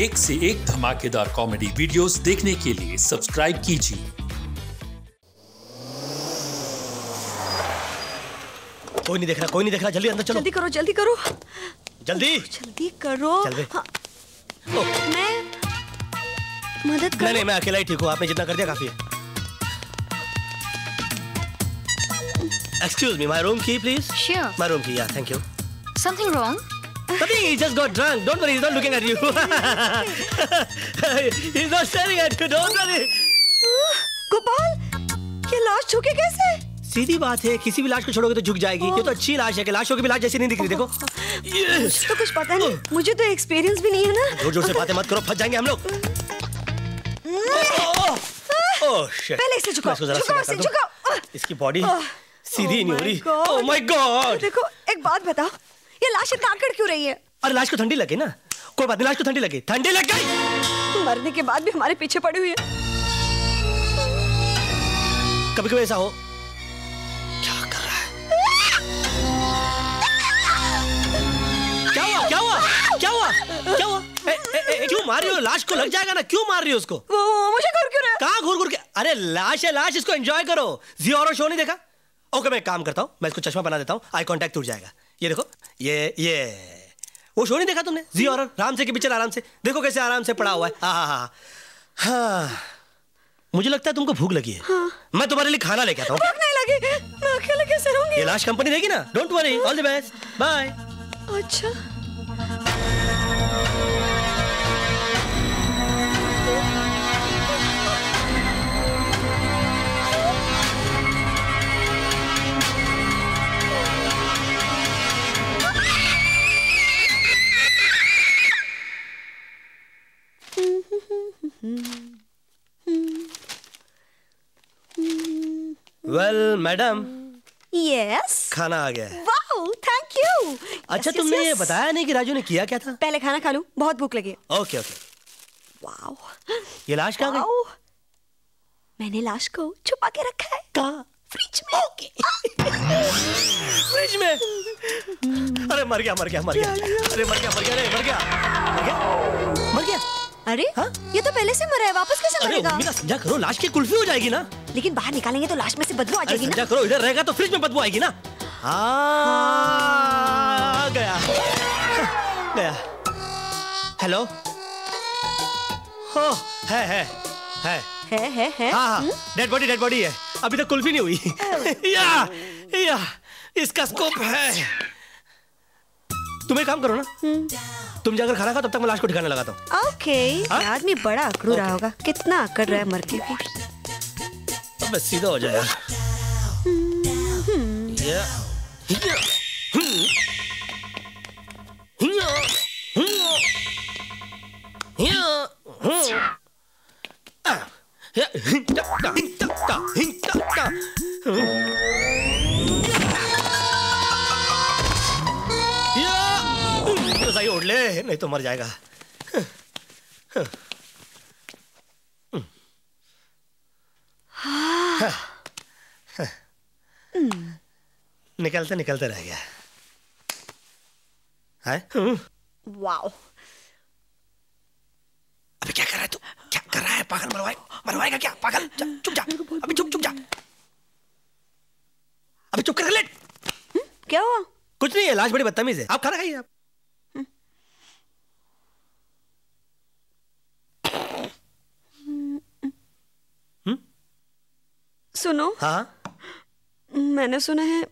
एक से एक धमाकेदार कॉमेडी वीडियोस देखने के लिए सब्सक्राइब कीजिए। कोई नहीं देख रहा कोई नहीं देख रहा जल्दी अंदर चलो। जल्दी करो जल्दी करो। जल्दी। जल्दी करो। चल हाँ, मैं मदद करो नहीं मैं अकेला ही ठीक हूँ आपने जितना कर दिया काफ़ी है। Excuse me my room key please Sure. My room key या thank you Something wrong? Nothing, he just got drunk. Don't worry, he's not looking at you. he's not staring at you. Don't worry. Gopal ये लाश झुके कैसे सीधी बात है किसी भी लाश को छोड़ोगे तो झुक जाएगी ये तो अच्छी लाश है कि लाशों की भी लाश जैसी नहीं दिख रही देखो मुझे तो कुछ पता नहीं मुझे तो एक्सपीरियंस भी नहीं है ना ज़ोर ज़ोर से बातें मत करो फंस जाएँगे हम लोग पहले इसे झुकाओ, झुकाओ झुकाओ। इसकी बॉडी सीधी नहीं हो रही God. ओह माय गॉड देखो एक बात बताओ लाश इतना आकड़ क्यों रही है? अरे लाश को ठंडी लगे ना। कोई बात नहीं लाश को ठंडी लगे। ठंडी लग गई! मरने के बाद भी हमारे पीछे पड़ी हुई है। कभी कभी ऐसा हो। क्या कर रहा है? क्या हुआ? क्या हुआ? क्या हुआ? क्या हुआ? ए, ए, ए, क्यों मार रही हो? लाश को लग जाएगा ना? क्यों मार रही हो उसको? वो वो मुझे घूर क्यों रहा है? कहाँ घूर घूर के? अरे लाश है लाश इसको एंजॉय करो। जी और शो नहीं देखा? ओके मैं काम करता हूँ मैं इसको चश्मा बना देता हूँ आई कांटेक्ट टूट जाएगा। ये देखो ये ये। वो शो नहीं देखा तुमने? जी और राम से के पिक्चर आराम से। देखो कैसे आराम से पड़ा हुआ है। हाँ हाँ हाँ। हाँ। मुझे लगता है तुमको भूख लगी है। हाँ। मैं तुम्हारे लिए खाना लेके आता हूँ। भूख नहीं लगी। मैं अकेले कैसे रहूँगी? ये लाश कंपनी देगी ना? Don't worry all the best bye अच्छा। वेल मैडम यस खाना आ गया है। वाओ थैंक यू अच्छा तुमने ये बताया नहीं कि राजू ने किया क्या था? पहले खाना खा लूँ बहुत भूख लगी। है ओके ओके। वाओ ये लाश कहाँ गई? मैंने लाश को छुपा के रखा है। कहाँ? फ्रिज में। ओके। फ्रिज में। अरे मर गया मर गया मर गया। अरे मर गया मर गया अरे मर गया। मर गया? मर गया? अरे हाँ? ये तो पहले से मरा है वापस कैसे अरे मरेगा? समझा करो लाश की कुल्फी हो जाएगी ना? लेकिन बाहर निकालेंगे तो लाश में से बदबू आ जाएगी ना। करो इधर रहेगा तो फ्रिज में बदबू आएगी ना। हाँ गया। गया। हेलो हो है है है। है है है। हाँ हाँ डेड बॉडी डेड बॉडी है। अभी तक कुल्फी नहीं हुई। या या इसका स्कोप है। तुम एक काम करो ना। तुम जाकर खाना खाओ तब तक मैं लाश को ठिकाने लगाता हूँ। ओके। हाँ? आदमी बड़ा अकड़ू रहा होगा। कितना अकड़ रहा है मर के भी। बस सीधा हो जाए हम्म, हम्म, हम्म, हम्म, हम्म, तो सही ले नहीं तो मर जाएगा निकलते निकलते रह गया। है? हम्म। वाओ। अबे क्या कर रहा है तू? क्या कर रहा है? पागल मरवाए मरवाएगा क्या? पागल चुप जा। अभी चुप चुप जा। अबे चुप कर लेट क्या हुआ? कुछ नहीं है लाश बड़ी बदतमीज है। आप खाना खाइए आप। सुनो। हाँ। मैंने सुना है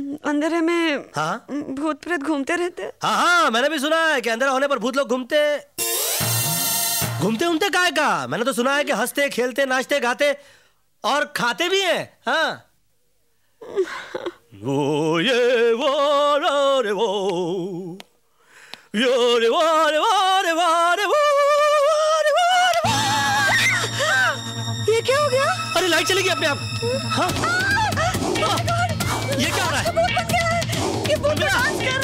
अंधेरे में हाँ? भूत प्रेत घूमते रहते हाँ। हाँ मैंने भी सुना है कि अंदर होने पर भूत लोग घूमते। घूमते घूमते काय का? मैंने तो सुना है कि हँसते खेलते नाचते गाते और खाते भी हैं हाँ? वो ये वो रे वो यो रे वो रे वो रे वो रे वो रे वो रे वो। ये क्या हो गया? अरे लाइट चलेगी अपने आप। हाँ? ये क्या हो रहा है? उर्मिला! है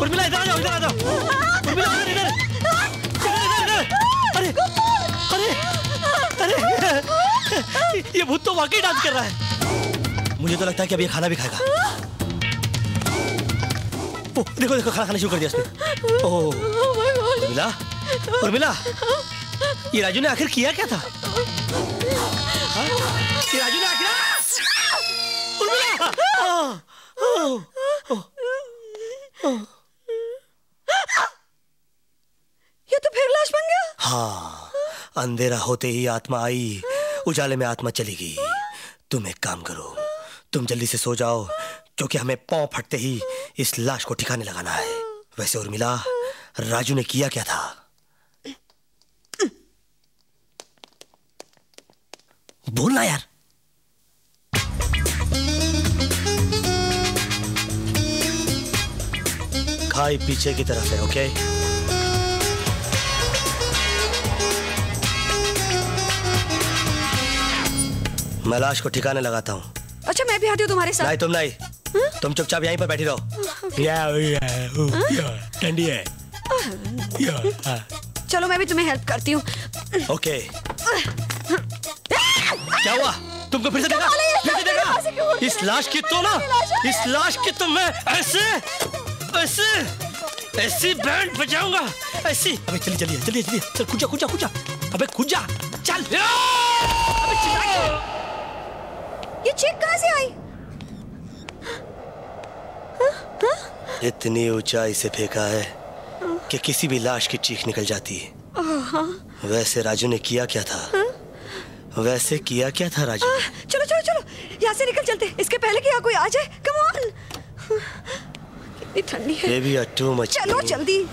उर्मिला इधर आ जाओ इधर आ जाओ। उर्मिला इधर इधर। इधर इधर अरे अरे अरे ये भूत तो वाकई डांस कर रहा है। मुझे तो लगता है कि अब ये खाना भी खाएगा। ओ, देखो देखो खाना खाना शुरू कर दिया उसने ओह उर्मिला उर्मिला ये राजू ने आखिर किया क्या था? ये तो फिर लाश बन गया। हाँ अंधेरा होते ही आत्मा आई। उजाले में आत्मा चली गई। तुम एक काम करो, तुम जल्दी से सो जाओ क्योंकि हमें पाँव फटते ही इस लाश को ठिकाने लगाना है। वैसे उर्मिला, राजू ने किया क्या था? बोलना यार। खाई पीछे की तरफ़ है ओके मैं लाश को ठिकाने लगाता हूँ। अच्छा मैं भी आती हूँ तुम्हारे साथ। नहीं तुम नहीं। तुम चुपचाप यहीं पर बैठी रहो। ठंडी है। चलो मैं भी तुम्हें हेल्प करती हूँ। ओके क्या हुआ? तुमको फिर से देखा? है ये, फिर से देखा? इस लाश की तो ना इस लाश की तो मैं ऐसे ऐसे ऐसी बैंड बजाऊँगा ऐसी। अबे चलिए चलिए चलिए चलिए। चल कुजा कुजा कुजा अबे कुजा चल। अबे चिल्ला ये चीख कहाँ से आई? इतनी ऊंचाई से फेंका है कि किसी भी लाश की चीख निकल जाती है। वैसे राजू ने किया क्या था? वैसे किया क्या था राजू? चलो चलो चलो। यहाँ से निकल चलते। इसके पहले कि यहाँ कोई आ जाए कितनी ठंडी है। बेबी आर टू मच चलो जल्दी।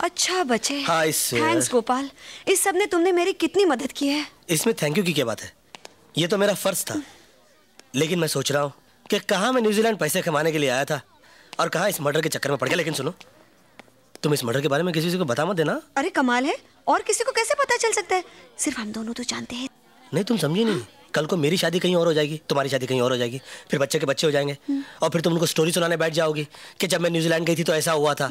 अच्छा बचे हाँ, इस- थैंक्स गोपाल। इस सबने तुमने मेरी कितनी मदद की है? इसमें थैंक यू की क्या बात है? ये तो मेरा फ़र्ज़ था। लेकिन मैं सोच रहा हूँ कि कहाँ मैं न्यूजीलैंड पैसे कमाने के लिए आया था? और कहाँ इस मर्डर के चक्कर में पड़ गया? लेकिन सुनो तुम इस मर्डर के बारे में किसी को बता मत देना। अरे कमाल है। और किसी को कैसे पता चल सकता है? सिर्फ़ हम दोनों तो जानते हैं। नहीं तुम समझी नहीं। कल को मेरी शादी कहीं और हो जाएगी तुम्हारी शादी कहीं और हो जाएगी। फिर बच्चे के बच्चे हो जाएँगे। और फिर तुम उनको स्टोरी सुनाने बैठ जाओगी कि जब मैं न्यूजीलैंड गई थी तो ऐसा हुआ था।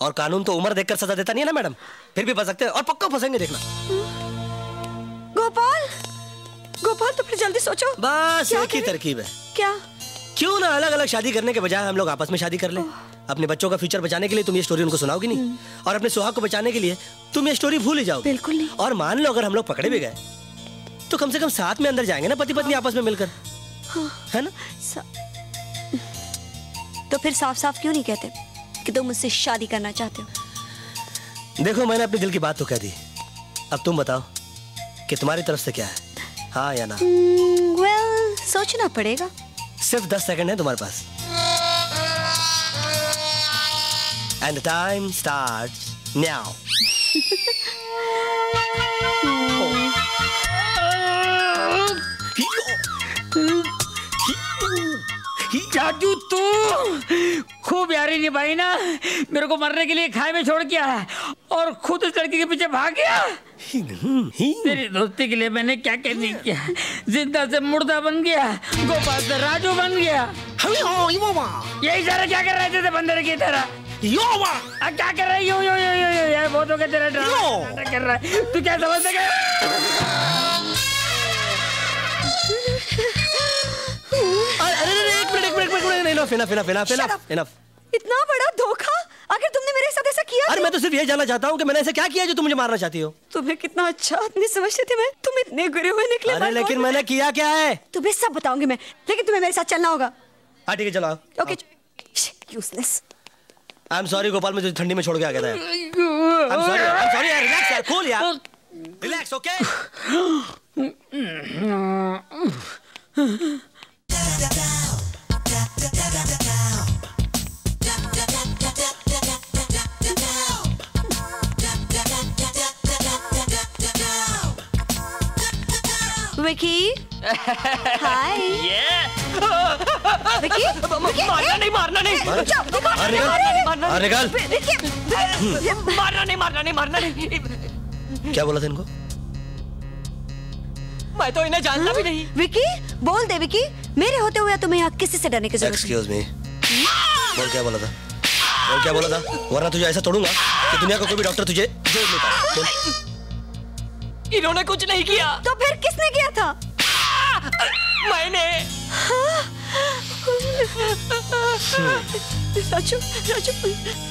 और कानून तो उम्र देखकर सजा देता नहीं है ना मैडम? फिर भी फंस सकते हैं और पक्का फंसेंगे देखना। गोपाल? गोपाल तो फिर जल्दी सोचो। बस एक ही तरकीब है। क्या? क्यों ना अलग अलग शादी करने के बजाय हम लोग आपस में शादी कर लें? अपने बच्चों का फ्यूचर बचाने के लिए तुम ये स्टोरी उनको सुनाओगी नहीं? और अपने सुहाग को बचाने के लिए तुम ये स्टोरी भूल ही जाओ बिल्कुल नहीं। और मान लो अगर हम लोग पकड़े भी गए तो कम से कम साथ में अंदर जाएँगे ना पति पत्नी आपस में मिलकर। है। ना? तो फिर साफ़ साफ़ क्यों नहीं कहते कि तुम मुझसे शादी करना चाहते हो? देखो मैंने अपने दिल की बात तो कह दी। अब तुम बताओ कि तुम्हारी तरफ़ से क्या है? हाँ या ना? वेल सोचना पड़ेगा। सिर्फ़ दस सेकंड है तुम्हारे पास। एंड टाइम स्टार्ट नाउ चाचू तू। खूब यारी निभाई ना। मेरे को मरने के लिए खाए में छोड़ के आया और खुद उस लड़की के पीछे भाग गया। तेरी दोस्ती के लिए मैंने क्या क्या नहीं किया। ज़िंदा से मुर्दा बन गया गोपाल से राजू बन गया। यही सारा क्या कर रहे थे बंदर की तरह? अब क्या कर रहा है? यो यो यो यो यो यार बहुत हो गया तेरा ड्रामा कर रहा है? तू क्या समझ सके? Enough enough enough enough Shut enough up. Enough इतना बड़ा धोखा? आखिर तुमने मेरे साथ ऐसा किया अरे मैं तो सिर्फ़ ये जानना चाहता हूँ कि मैंने ऐसा क्या किया जो तुम मुझे मारना चाहती हो? तुम्हें कितना अच्छा आदमी समझती थी मैं। तुम इतने गिरे हुए निकले अरे लेकिन मैंने किया क्या है? तुम्हें सब बताऊँगी मैं लेकिन तुम्हें मेरे साथ चलना होगा। हाँ ठीक है चलो। Okay useless I am sorry Gopal मैं ठंडी में छोड़ के आ गया था। I am sorry I am sorry यार रिलैक्स यार कूल यार। Relax okay Vicky hi Vicky मारना नहीं मारना नहीं। मारना नहीं मारना नहीं मारना नहीं। क्या बोला था इनको? मैं तो इन्हें जानता भी नहीं। विकी बोल दे विकी मेरे होते हुए तुम्हें यहाँ किसी से डरने की ज़रूरत नहीं। एक्सक्यूज मी बोल क्या बोला था? बोल क्या बोला था? वरना तुझे ऐसा तोड़ूँगा कि दुनिया का कोई भी डॉक्टर तुझे जोड़ नहीं पाए। इन्होंने कुछ नहीं किया। तो फिर किसने किया था? मैंने। राजू राजू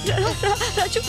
रा- रा- राजू